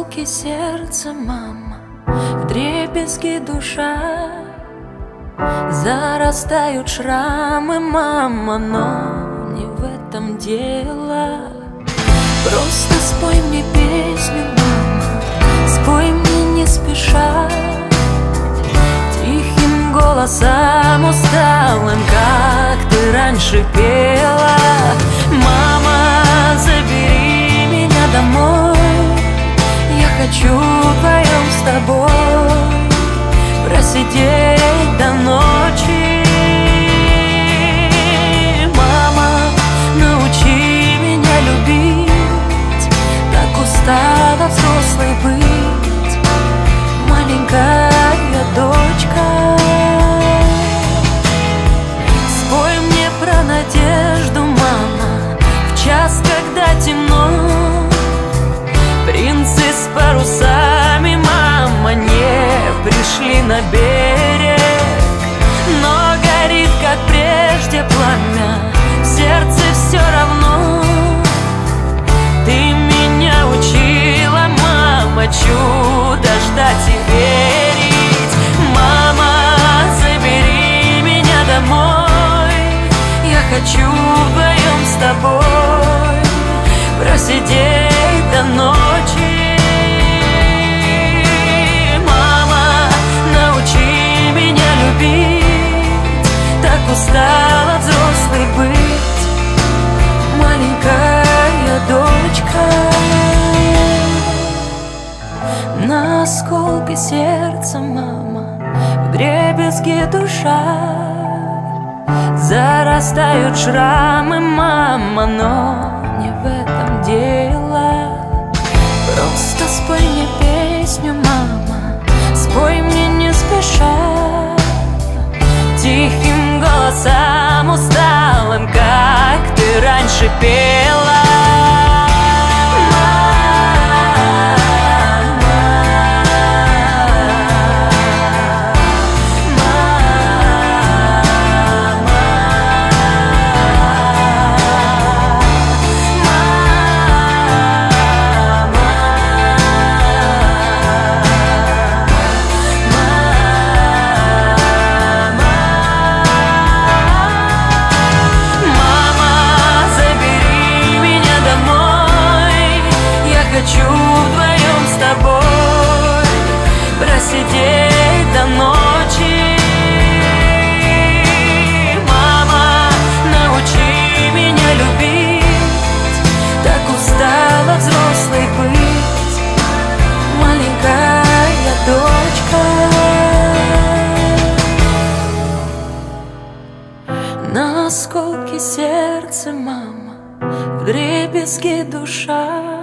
осколки сердца, мама, в дребезги душа. Зарастают шрамы, мама, но не в этом дело. Просто спой мне песню, мама, спой мне не спеша. Тихим голосом усталым, как ты раньше пела. Просидеть до ночи. Мама, научи меня любить, так устала взрослой быть, маленькая дочка. Спой мне про надежду, мама, в час, когда темно, принцы с парусами, берег Но горит, как прежде, пламя. В сердце все равно. Ты меня учила, мама, чудо На осколке сердца, мама В дребезге душа. Зарастают шрамы, мама, но не в этом дело. Просто спой мне песню, мама Спой мне не спеша. Тихим хочу вдвоем с тобой Просидеть до ночи. Мама, научи меня любить. Так устала взрослой быть. Маленькая дочка. На осколки сердца, мама, в дребезги душа.